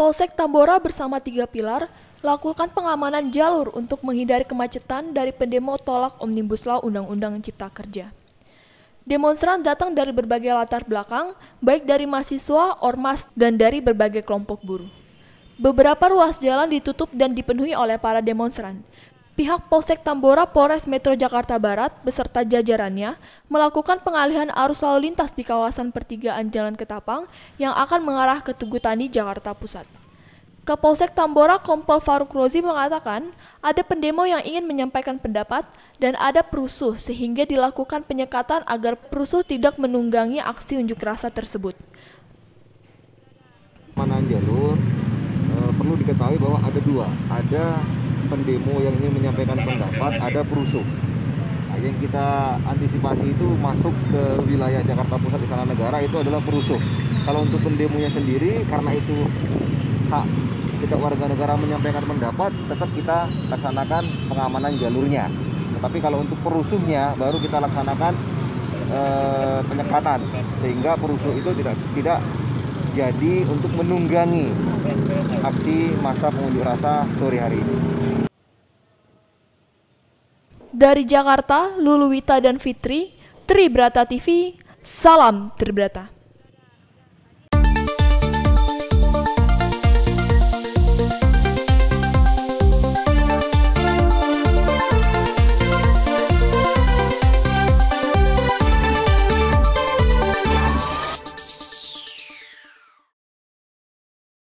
Kapolsek Tambora bersama tiga pilar lakukan pengamanan jalur untuk menghindari kemacetan dari pendemo tolak Omnibus Law Undang-Undang Cipta Kerja. Demonstran datang dari berbagai latar belakang, baik dari mahasiswa, ormas, dan dari berbagai kelompok buruh. Beberapa ruas jalan ditutup dan dipenuhi oleh para demonstran. Pihak Polsek Tambora Polres Metro Jakarta Barat beserta jajarannya melakukan pengalihan arus lalu lintas di kawasan pertigaan Jalan Ketapang yang akan mengarah ke Tugu Tani, Jakarta Pusat. Kapolsek Tambora Kompol Faruk Rozi mengatakan ada pendemo yang ingin menyampaikan pendapat dan ada perusuh sehingga dilakukan penyekatan agar perusuh tidak menunggangi aksi unjuk rasa tersebut. Mana jalur e, perlu diketahui bahwa ada dua, ada pendemo yang ingin menyampaikan pendapat, ada perusuh. Nah, yang kita antisipasi itu masuk ke wilayah Jakarta Pusat Istana Negara itu adalah perusuh. Kalau untuk pendemonya sendiri, karena itu hak setiap warga negara menyampaikan pendapat, tetap kita laksanakan pengamanan jalurnya. Tetapi kalau untuk perusuhnya, baru kita laksanakan eh, penyekatan, sehingga perusuh itu tidak tidak jadi untuk menunggangi aksi masa pengunjuk rasa sore hari ini. Dari Jakarta, Lulu Wita dan Fitri, Tribrata TV, salam Tribrata.